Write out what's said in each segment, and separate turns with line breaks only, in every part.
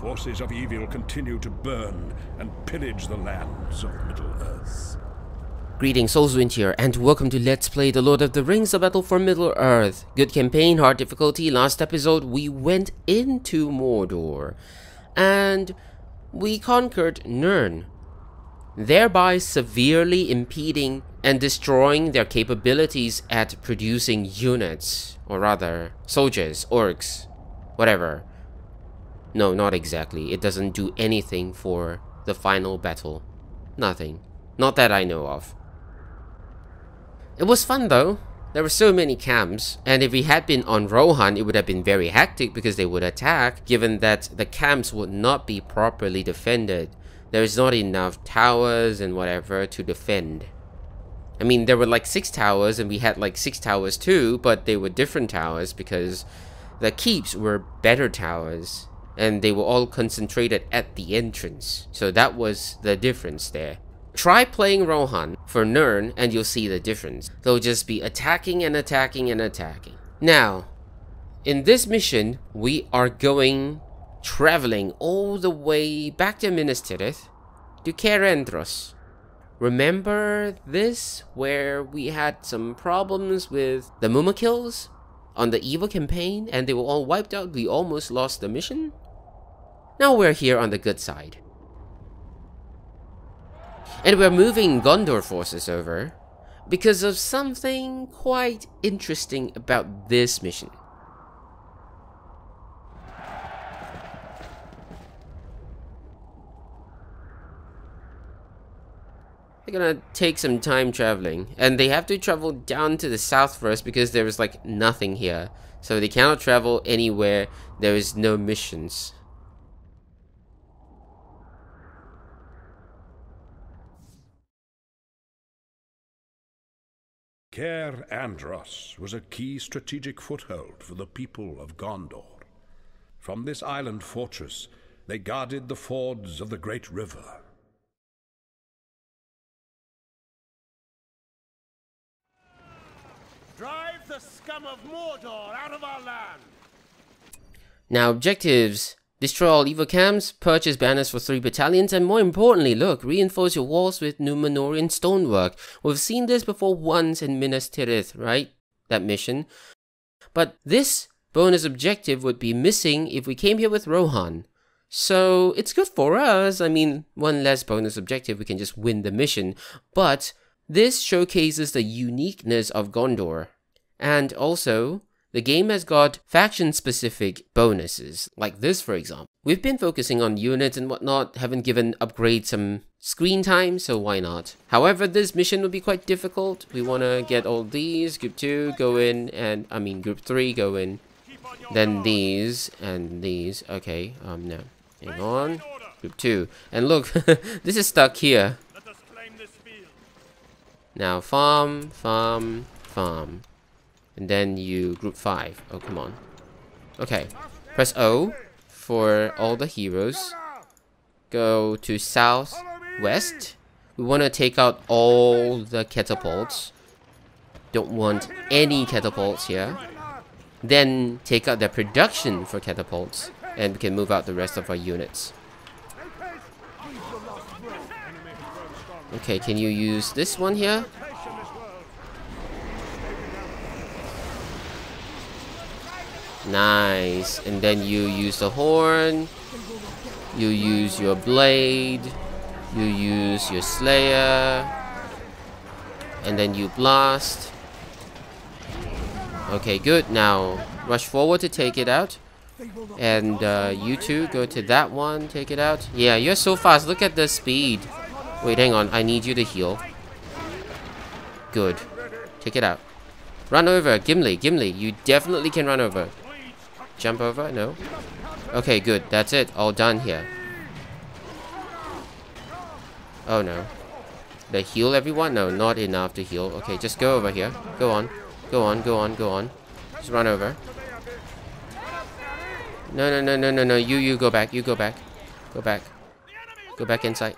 forces of evil continue to burn and pillage the lands of Middle-earth.
Greetings, SoulzWind here, and welcome to Let's Play The Lord of the Rings, A Battle for Middle-earth. Good campaign, hard difficulty. Last episode, we went into Mordor, and we conquered Nurn, thereby severely impeding and destroying their capabilities at producing units, or rather, soldiers, orcs, whatever. No, not exactly. It doesn't do anything for the final battle. Nothing. Not that I know of. It was fun though. There were so many camps, and if we had been on Rohan, it would have been very hectic because they would attack, given that the camps would not be properly defended. There is not enough towers and whatever to defend. I mean, there were like six towers, and we had like six towers too, but they were different towers because the keeps were better towers and they were all concentrated at the entrance. So that was the difference there. Try playing Rohan for Nurn and you'll see the difference. They'll just be attacking and attacking and attacking. Now, in this mission, we are going traveling all the way back to Minas Tirith to Cair Andros. Remember this, where we had some problems with the Mumakils on the evil campaign and they were all wiped out? We almost lost the mission? Now we're here on the good side. And we're moving Gondor forces over because of something quite interesting about this mission. They're gonna take some time traveling and they have to travel down to the south first because there is like nothing here. So they cannot travel anywhere there is no missions.
Cair Andros was a key strategic foothold for the people of Gondor. From this island fortress, they guarded the fords of the great river.
Drive the scum of Mordor out of our land!
Now, objectives Destroy all evil camps, purchase banners for three battalions, and more importantly, look, reinforce your walls with Numenorean stonework. We've seen this before once in Minas Tirith, right? That mission. But this bonus objective would be missing if we came here with Rohan. So it's good for us. I mean, one less bonus objective, we can just win the mission. But this showcases the uniqueness of Gondor. And also, the game has got faction-specific bonuses, like this for example. We've been focusing on units and whatnot, haven't given upgrades some screen time, so why not? However, this mission will be quite difficult. We want to get all these, group 2, go in, and I mean group 3, go in. Then these, and these, okay, um, no. Hang on, group 2. And look, this is stuck here. Now farm, farm, farm. And then you group 5. Oh, come on. Okay. Press O for all the heroes. Go to south, west. We want to take out all the catapults. Don't want any catapults here. Then take out the production for catapults. And we can move out the rest of our units. Okay, can you use this one here? Nice. And then you use the horn. You use your blade. You use your slayer. And then you blast. Okay, good. Now, rush forward to take it out. And uh, you two, go to that one, take it out. Yeah, you're so fast. Look at the speed. Wait, hang on. I need you to heal. Good. Take it out. Run over. Gimli, Gimli. You definitely can run over. Jump over? No? Okay, good. That's it. All done here. Oh, no. They heal everyone? No, not enough to heal. Okay, just go over here. Go on. Go on, go on, go on. Just run over. No, no, no, no, no, no. You, you go back. You go back. Go back. Go back inside.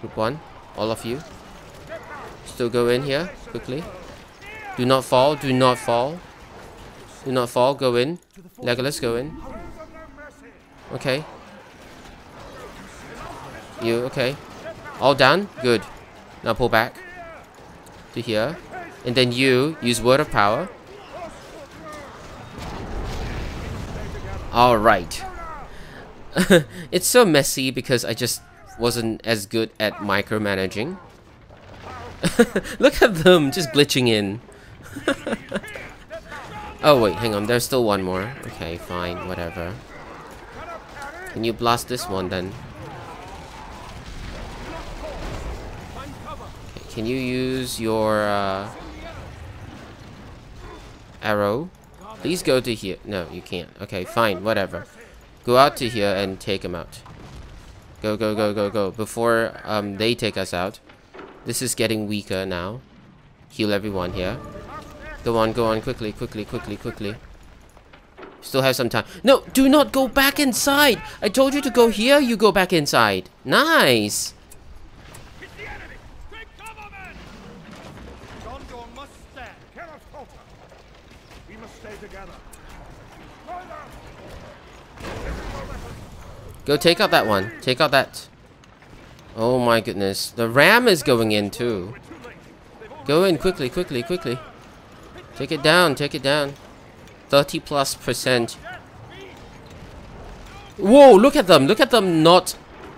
Group 1. All of you. Still go in here. Quickly. Do not fall. Do not fall. Do not fall. Go in. Legolas, go in. Okay. You, okay. All done? Good. Now pull back. To here. And then you, use Word of Power. Alright. it's so messy because I just wasn't as good at micromanaging. Look at them just glitching in. oh wait, hang on, there's still one more. Okay, fine, whatever. Can you blast this one then? Okay, can you use your uh, arrow? Please go to here. No, you can't. Okay, fine, whatever. Go out to here and take him out. Go, go, go, go, go. Before um, they take us out. This is getting weaker now. Heal everyone here. Go on, go on, quickly, quickly, quickly, quickly. Still have some time. No, do not go back inside. I told you to go here, you go back inside. Nice. Go take out that one. Take out that. Oh my goodness. The ram is going in too. Go in quickly, quickly, quickly. Take it down, take it down. 30 plus percent. Whoa, look at them. Look at them not,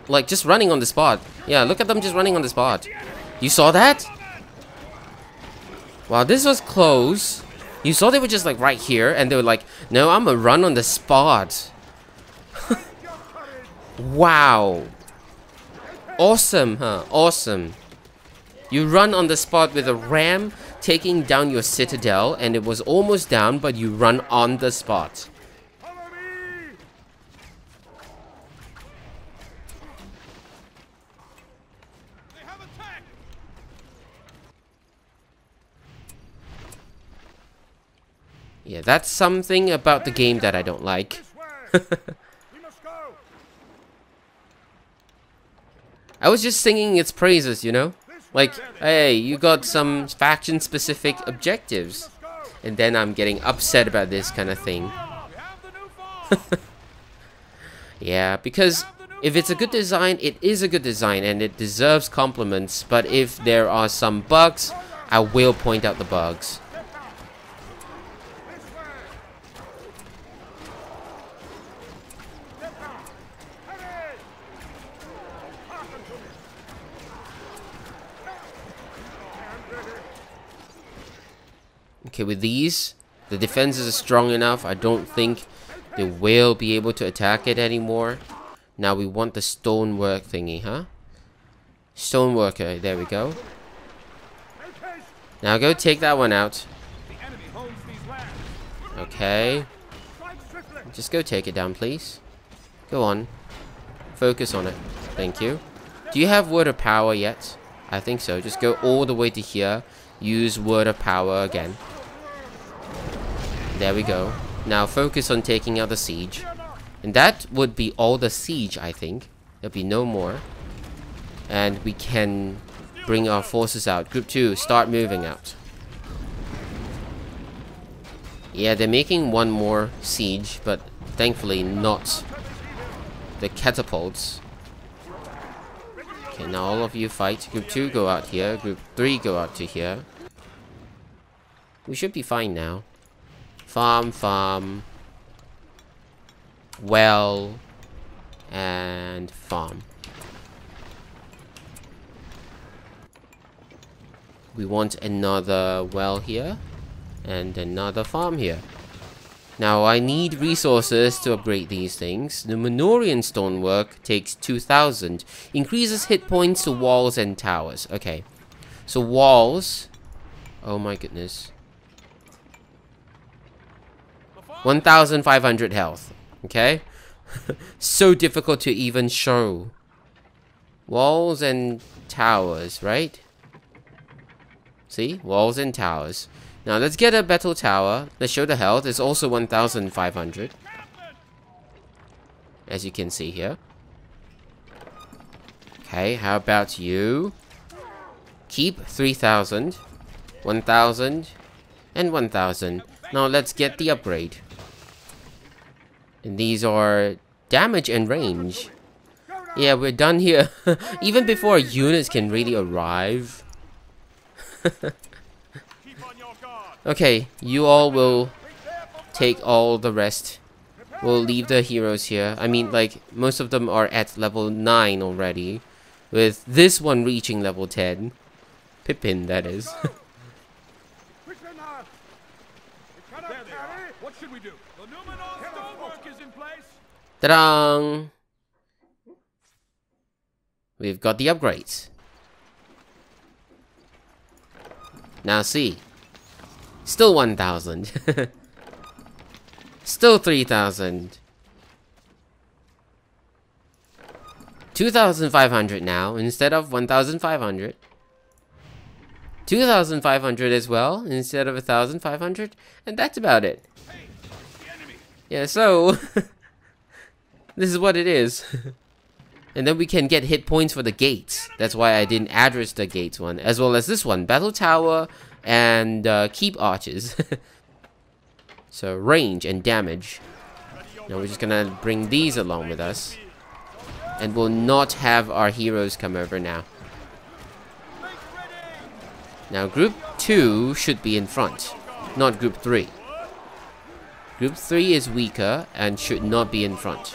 like, just running on the spot. Yeah, look at them just running on the spot. You saw that? Wow, this was close. You saw they were just, like, right here, and they were like, no, I'm gonna run on the spot. wow. Awesome, huh? Awesome. You run on the spot with a ram taking down your citadel, and it was almost down, but you run on the spot.
Follow me! They have attacked!
Yeah, that's something about the game that I don't like.
This way! we must go!
I was just singing its praises, you know? Like, hey, you got some faction-specific objectives. And then I'm getting upset about this kind of thing. Yeah, because if it's a good design, it is a good design and it deserves compliments. But if there are some bugs, I will point out the bugs. Okay, with these, the defenses are strong enough. I don't think they will be able to attack it anymore. Now we want the stonework thingy, huh? Stoneworker, there we go. Now go take that one out. Okay. Just go take it down, please. Go on. Focus on it. Thank you. Do you have word of power yet? I think so. Just go all the way to here. Use word of power again. There we go. Now focus on taking out the siege. And that would be all the siege, I think. There'll be no more. And we can bring our forces out. Group 2, start moving out. Yeah, they're making one more siege, but thankfully not the catapults. Okay, now all of you fight. Group 2 go out here. Group 3 go out to here. We should be fine now. Farm, farm. Well. And farm. We want another well here. And another farm here. Now I need resources to upgrade these things. Numenorean stonework takes 2000. Increases hit points to walls and towers. Okay. So walls. Oh my goodness. 1500 health. Okay. so difficult to even show. Walls and towers, right? See? Walls and towers. Now let's get a battle tower. Let's show the health. It's also 1,500. As you can see here. Okay, how about you? Keep 3,000. 1,000. And 1,000. Now let's get the upgrade. These are damage and range. Yeah, we're done here. Even before units can really arrive. okay, you all will take all the rest. We'll leave the heroes here. I mean, like, most of them are at level 9 already. With this one reaching level 10. Pippin, that is.
What should we do?
Ta-da! We've got the upgrades. Now see. Still 1,000. Still 3,000. 2,500 now instead of 1,500. 2,500 as well instead of 1,500. And that's about it. Yeah, so... this is what it is. and then we can get hit points for the gates. That's why I didn't address the gates one. As well as this one. Battle Tower and uh, Keep Arches. so range and damage. Now we're just gonna bring these along with us. And we'll not have our heroes come over now. Now group 2 should be in front, not group 3. Group 3 is weaker and should not be in front.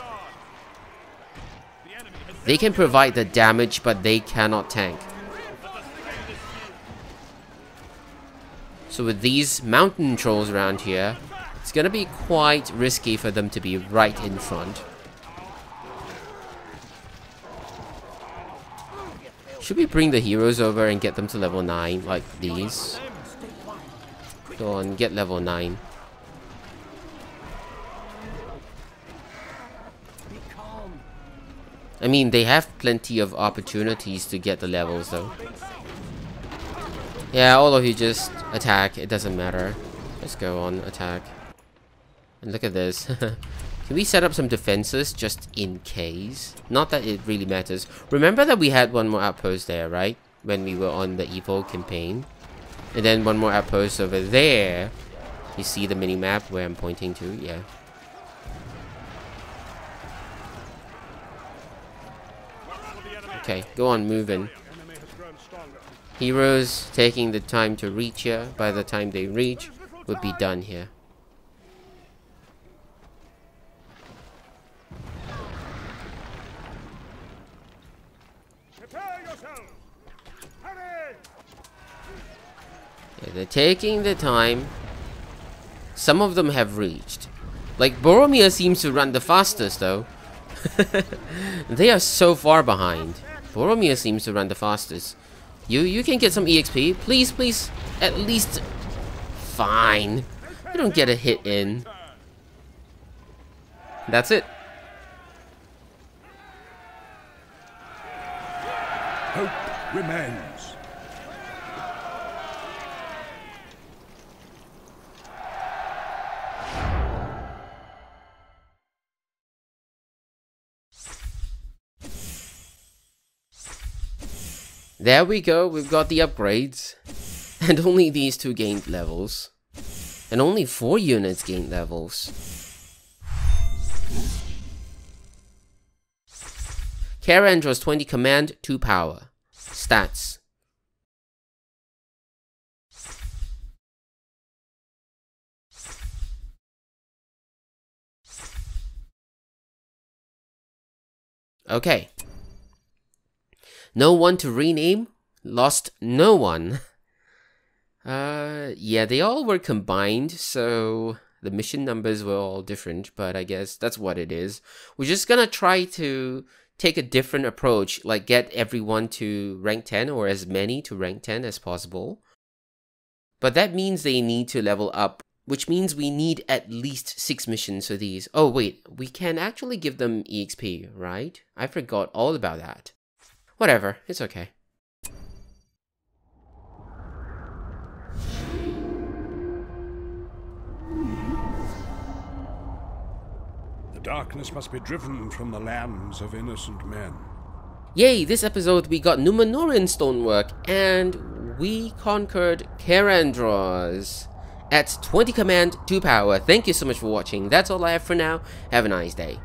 They can provide the damage, but they cannot tank. So with these mountain trolls around here, it's gonna be quite risky for them to be right in front. Should we bring the heroes over and get them to level 9, like these? Go on, get level 9. I mean, they have plenty of opportunities to get the levels, though. Yeah, all of you just attack. It doesn't matter. Let's go on, attack. And look at this. Can we set up some defenses just in case? Not that it really matters. Remember that we had one more outpost there, right? When we were on the Evo campaign. And then one more outpost over there. You see the mini-map where I'm pointing to? Yeah. Okay, go on moving. Heroes taking the time to reach here. By the time they reach, would be done here. Yeah, they're taking the time. Some of them have reached. Like, Boromir seems to run the fastest, though. they are so far behind. Boromir seems to run the fastest. You you can get some EXP. Please, please. At least... Fine. You don't get a hit in. That's it.
Hope remains.
There we go, we've got the upgrades. And only these two gained levels. And only four units gained levels. Cair Andros 20 command, 2 power. Stats. Okay. No one to rename? Lost no one. Uh, yeah, they all were combined, so the mission numbers were all different, but I guess that's what it is. We're just gonna try to take a different approach, like get everyone to rank 10 or as many to rank 10 as possible. But that means they need to level up, which means we need at least 6 missions for these. Oh wait, we can actually give them EXP, right? I forgot all about that. Whatever, it's okay.
The darkness must be driven from the lands of innocent men.
Yay, this episode we got Numenorean stonework and we conquered Cair Andros at 20 command, 2 power. Thank you so much for watching. That's all I have for now. Have a nice day.